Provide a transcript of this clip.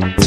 Podcast.